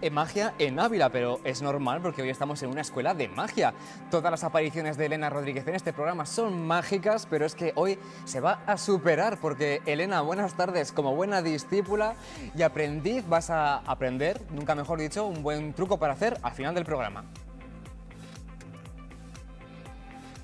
en magia en Ávila, pero es normal porque hoy estamos en una escuela de magia. Todas las apariciones de Elena Rodríguez en este programa son mágicas, pero es que hoy se va a superar porque Elena, buenas tardes, como buena discípula y aprendiz vas a aprender, nunca mejor dicho, un buen truco para hacer al final del programa.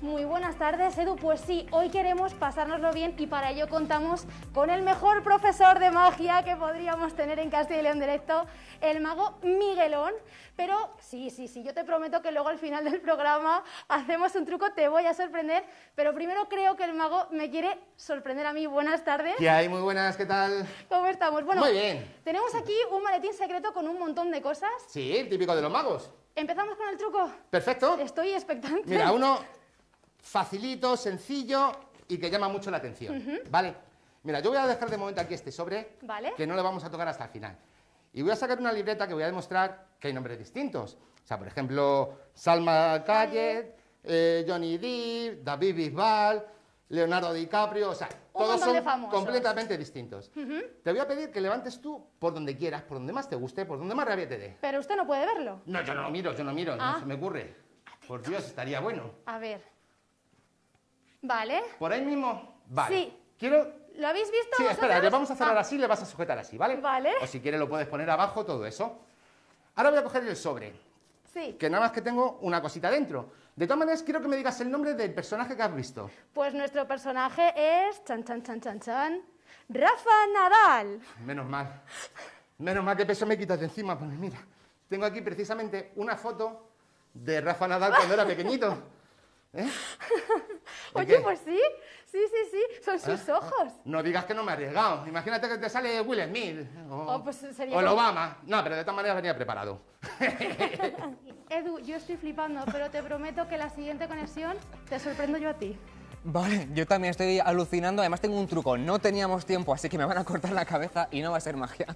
Muy buenas tardes, Edu. Pues sí, hoy queremos pasárnoslo bien y para ello contamos con el mejor profesor de magia que podríamos tener en Castilla y León directo, el mago Miguelón. Pero sí, sí, sí, yo te prometo que luego al final del programa hacemos un truco, te voy a sorprender, pero primero creo que el mago me quiere sorprender a mí. Buenas tardes. ¿Qué hay? Muy buenas, ¿qué tal? ¿Cómo estamos? Bueno, Muy bien. tenemos aquí un maletín secreto con un montón de cosas. Sí, el típico de los magos. ¿Empezamos con el truco? Perfecto. Estoy expectante. Mira, uno facilito, sencillo y que llama mucho la atención. ¿Vale? Mira, yo voy a dejar de momento aquí este sobre, Vale. que no le vamos a tocar hasta el final. Y voy a sacar una libreta que voy a demostrar que hay nombres distintos. O sea, por ejemplo, Salma Hayek, eh, Johnny Depp, David Bisbal, Leonardo DiCaprio, o sea, Un todos son completamente distintos. Te voy a pedir que levantes tú por donde quieras, por donde más te guste, por donde más rabia te dé. Pero usted no puede verlo. No, yo no lo miro, yo no miro, Ah. no se me ocurre. Por Dios, estaría bueno. A ver. Vale. ¿Por ahí mismo? Vale. Sí. Quiero... ¿Lo habéis visto Sí, espera, vosotros? le vamos a cerrar Ah, así, le vas a sujetar así, ¿vale? Vale. O si quieres lo puedes poner abajo, todo eso. Ahora voy a coger el sobre, Sí. que nada más que tengo una cosita dentro. De todas maneras, quiero que me digas el nombre del personaje que has visto. Pues nuestro personaje es. Chan, chan, chan, chan, chan. Rafa Nadal. Menos mal. Menos mal que peso me quitas de encima, porque mira, tengo aquí precisamente una foto de Rafa Nadal cuando era pequeñito. ¿Eh? ¿De Oye, pues sí. Sí, sí, sí. Son sus ojos. No digas que no me he arriesgado. Imagínate que te sale Will Smith. O, Oh, pues sería o como- Obama. No, pero de todas maneras venía preparado. Edu, yo estoy flipando, pero te prometo que la siguiente conexión te sorprendo yo a ti. Vale, yo también estoy alucinando, además tengo un truco, no teníamos tiempo, así que me van a cortar la cabeza y no va a ser magia.